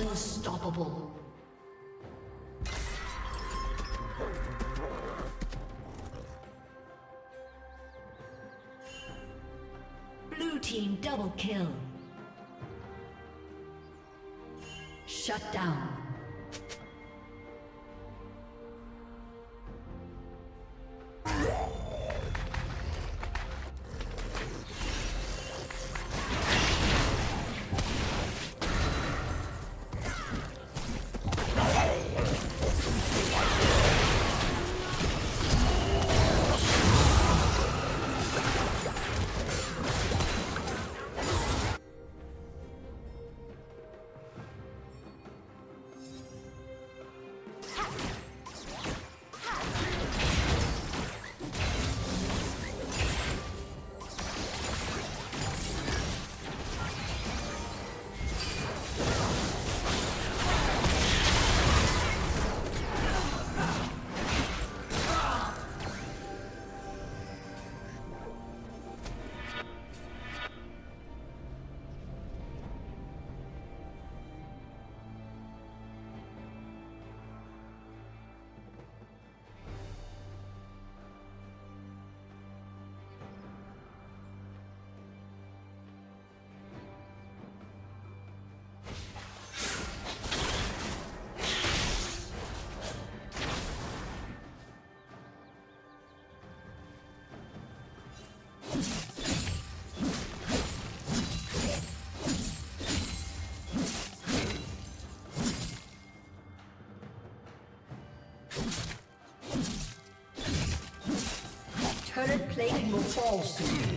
Unstoppable. Turret plating will fall soon.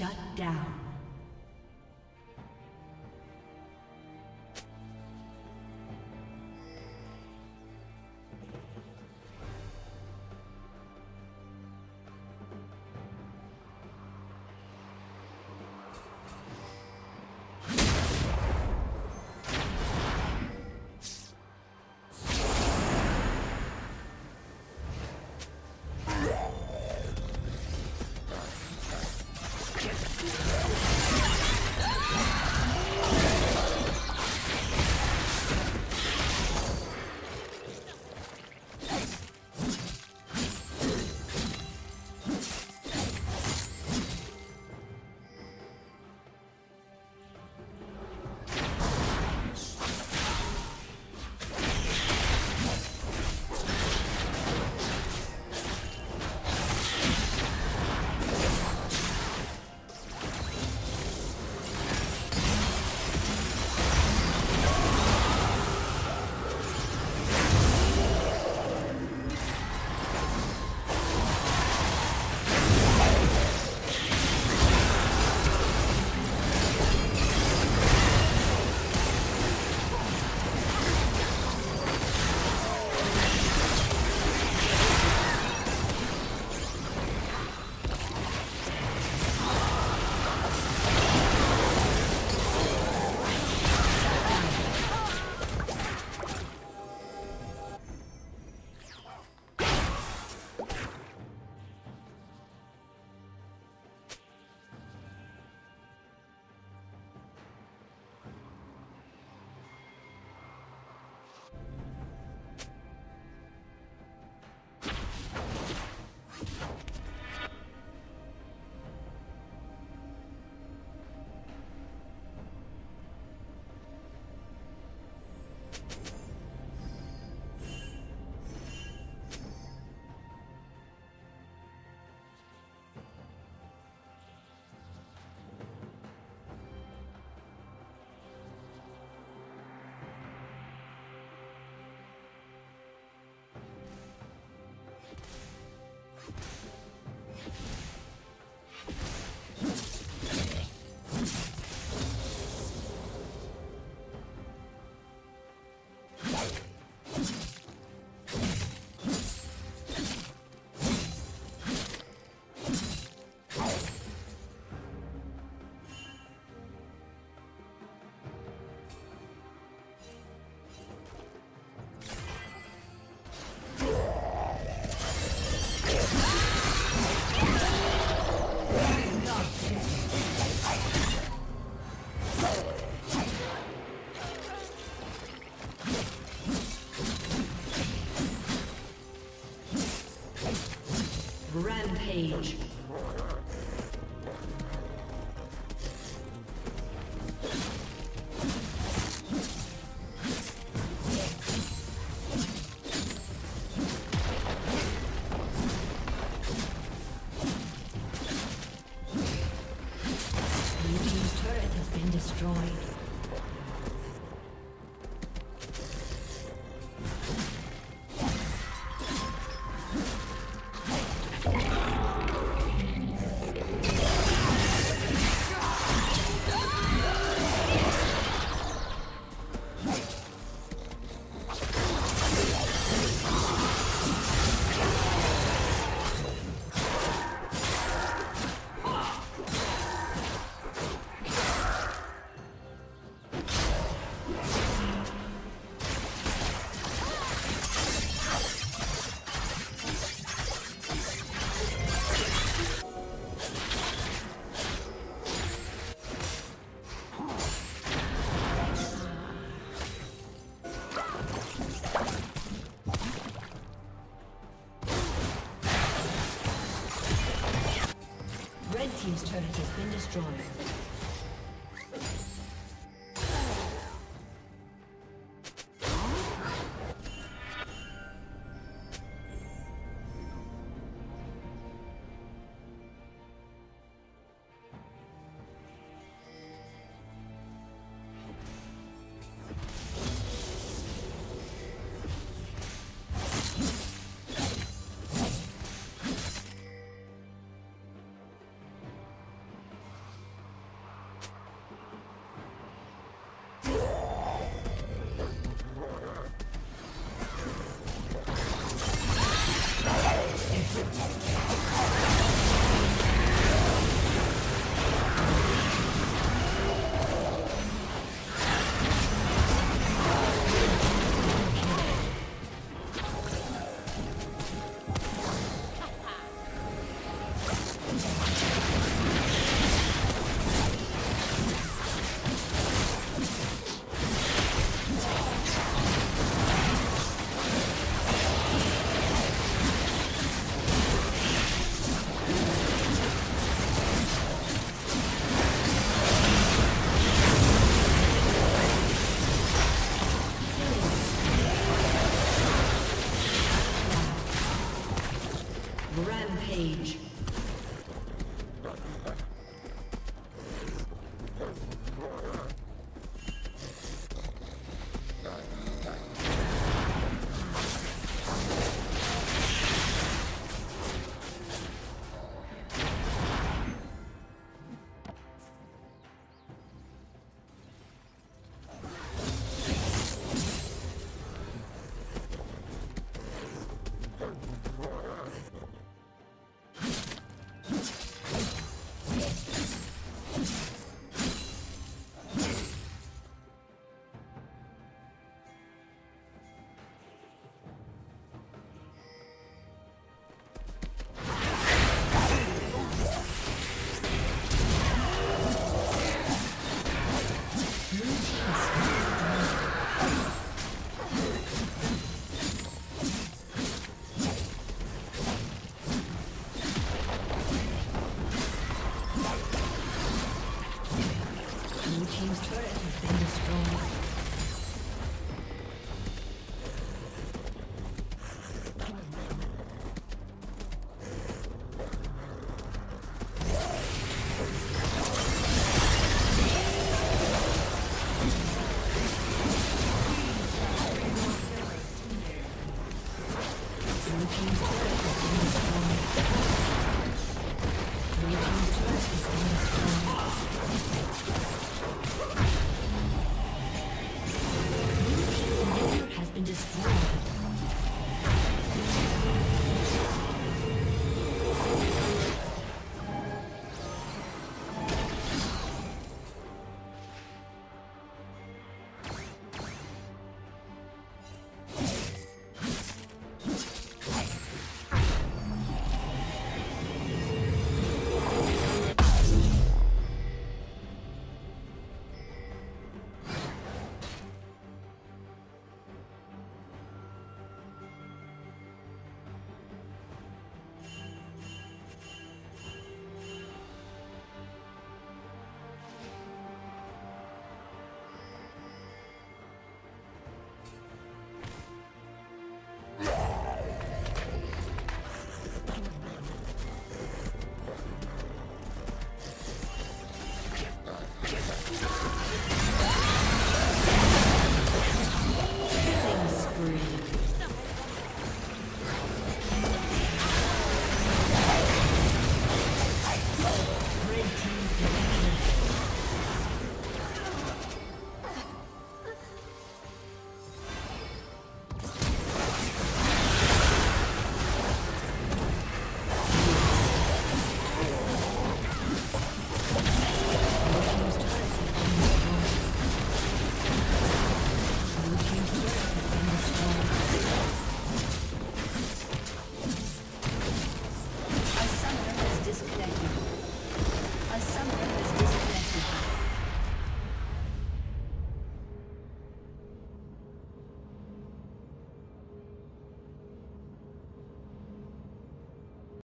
Shut down. Rampage. Destroyed.